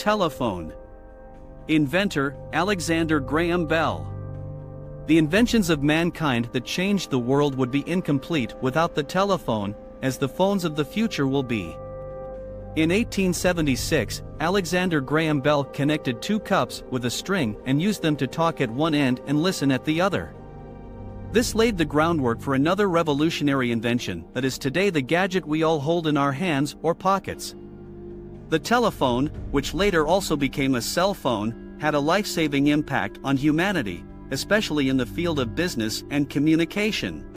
Telephone. Inventor Alexander Graham Bell. The inventions of mankind that changed the world would be incomplete without the telephone, as the phones of the future will be. In 1876, Alexander Graham Bell connected two cups with a string and used them to talk at one end and listen at the other. This laid the groundwork for another revolutionary invention that is today the gadget we all hold in our hands or pockets. The telephone, which later also became a cell phone, had a life saving impact on humanity, especially in the field of business and communication.